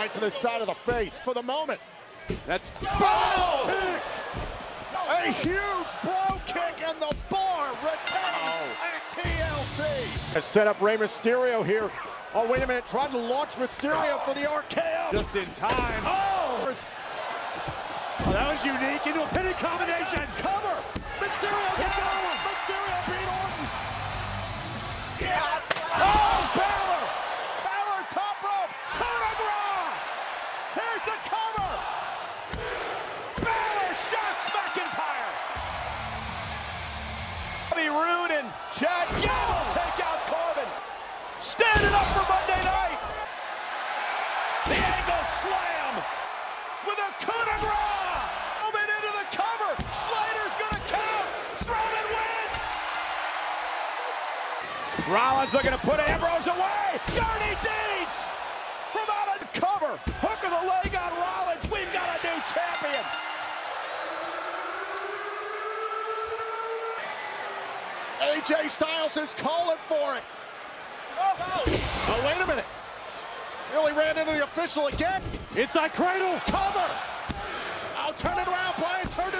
right to the side of the face for the moment. That's Brogue! Kick! A huge Brogue kick and the bar retains Oh. at TLC. Has set up Rey Mysterio here. Oh, wait a minute. Tried to launch Mysterio for the RKO. just in time. Oh! Oh, that was unique into a pinning combination. Cover! Mysterio got him! Mysterio beat Orton! Oh, And Chad Gable take out Corbin! Standing up for Monday night! The angle slam! With a coup de grace! Roman into the cover! Slater's gonna count! Strowman wins! Rollins looking to put Ambrose away! Dirty deeds! From out of the cover! Hook of the leg on Rollins! We've got a new champion! AJ Styles is calling for it! Oh, oh wait a minute! Nearly ran into the official again! Inside cradle. Cover! I'll turn it around, Bryan, turn it!